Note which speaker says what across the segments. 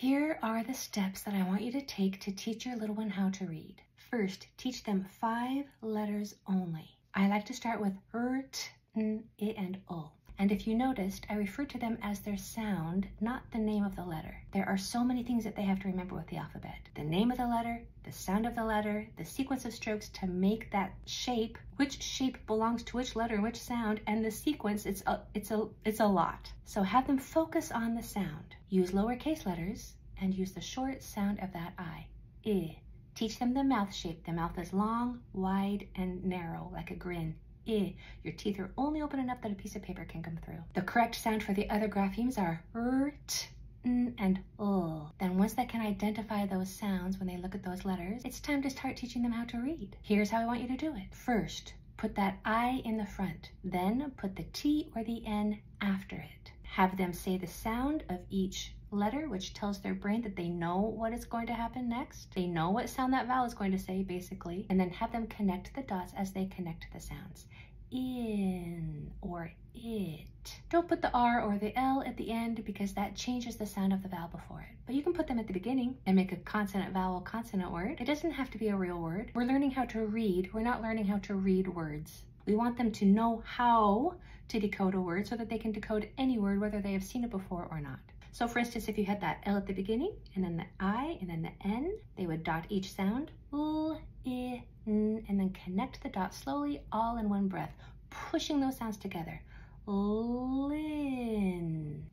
Speaker 1: Here are the steps that I want you to take to teach your little one how to read. First, teach them five letters only. I like to start with r, t, n, i, and o. And if you noticed, I refer to them as their sound, not the name of the letter. There are so many things that they have to remember with the alphabet. The name of the letter, the sound of the letter, the sequence of strokes to make that shape, which shape belongs to which letter which sound, and the sequence, it's a, it's a, it's a lot. So have them focus on the sound. Use lowercase letters and use the short sound of that I, I. Teach them the mouth shape. The mouth is long, wide, and narrow, like a grin. I. Your teeth are only open enough that a piece of paper can come through. The correct sound for the other graphemes are r, t, n, and l. Then once they can identify those sounds when they look at those letters, it's time to start teaching them how to read. Here's how I want you to do it. First, put that I in the front. Then put the T or the N after it. Have them say the sound of each letter, which tells their brain that they know what is going to happen next. They know what sound that vowel is going to say, basically, and then have them connect the dots as they connect the sounds. In or it. Don't put the R or the L at the end because that changes the sound of the vowel before it. But you can put them at the beginning and make a consonant vowel consonant word. It doesn't have to be a real word. We're learning how to read. We're not learning how to read words. We want them to know how to decode a word so that they can decode any word whether they have seen it before or not. So for instance, if you had that L at the beginning and then the I and then the N, they would dot each sound, L, I, N, and then connect the dots slowly all in one breath, pushing those sounds together. Lin,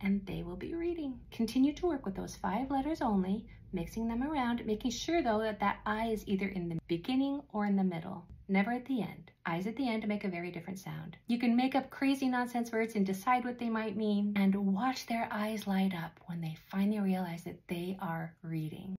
Speaker 1: and they will. Continue to work with those five letters only, mixing them around, making sure though that that I is either in the beginning or in the middle never at the end. I's at the end make a very different sound. You can make up crazy nonsense words and decide what they might mean and watch their eyes light up when they finally realize that they are reading.